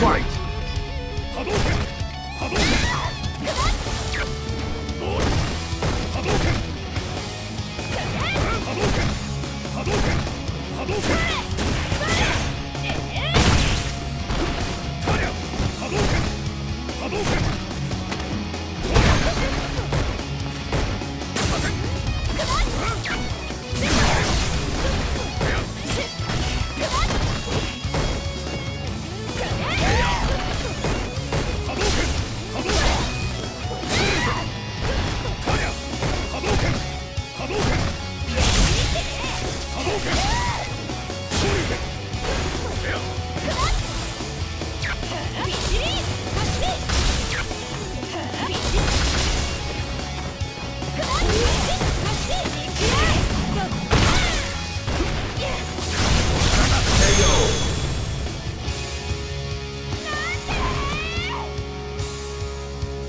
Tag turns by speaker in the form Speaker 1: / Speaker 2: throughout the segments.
Speaker 1: Fight!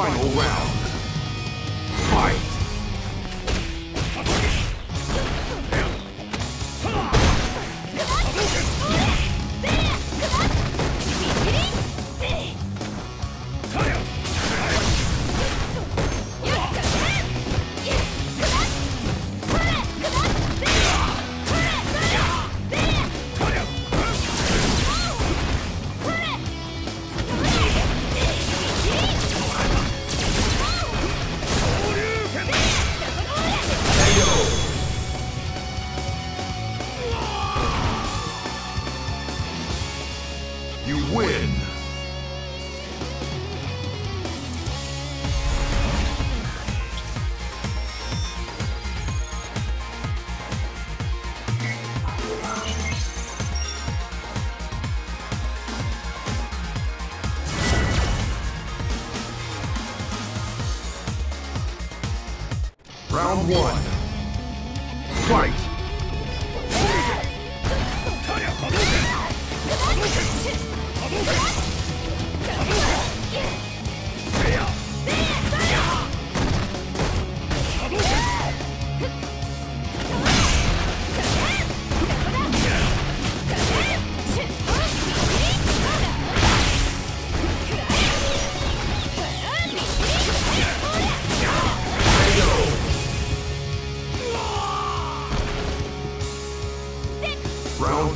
Speaker 1: Final round. Round one. Fight!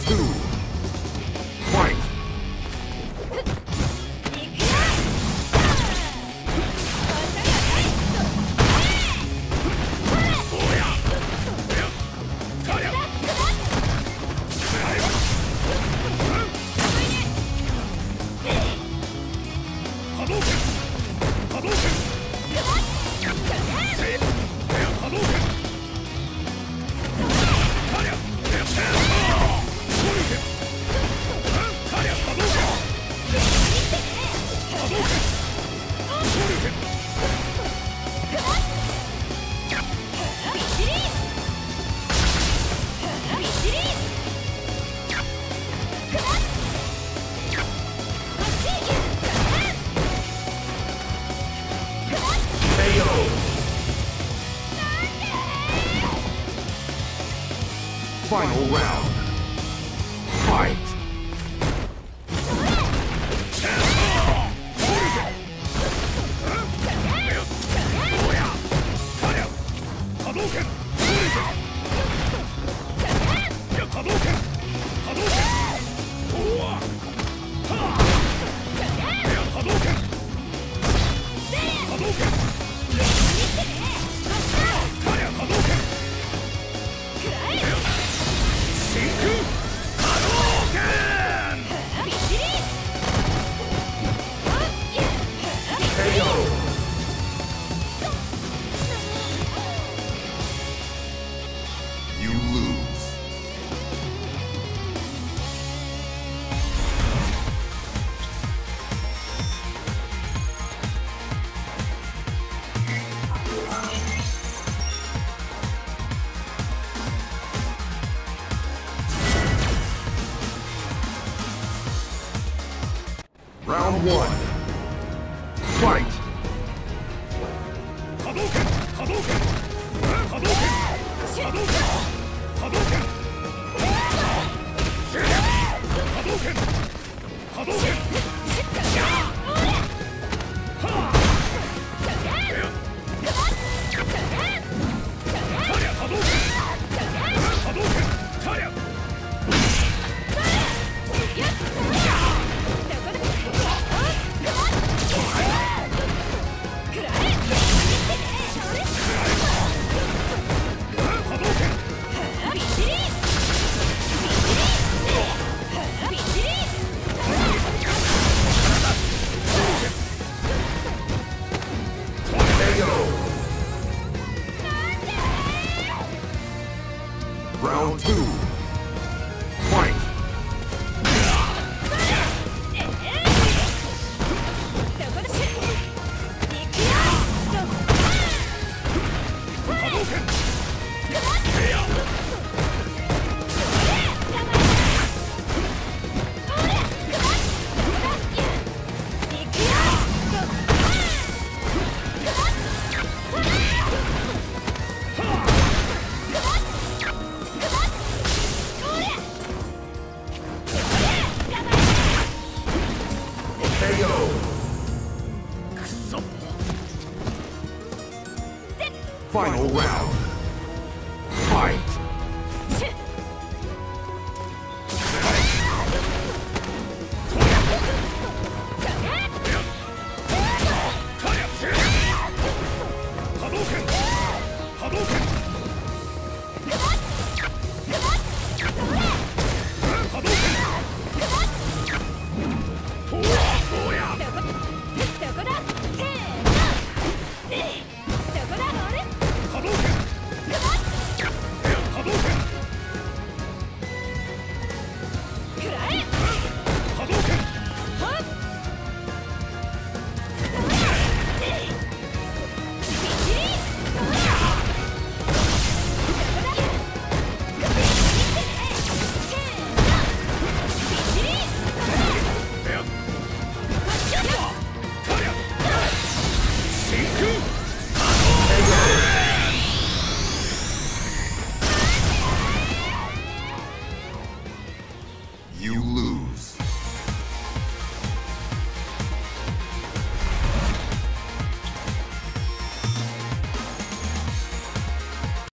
Speaker 1: two. Final round. Fight! Round one. Fight! two.
Speaker 2: simple.
Speaker 1: Final round. Fight.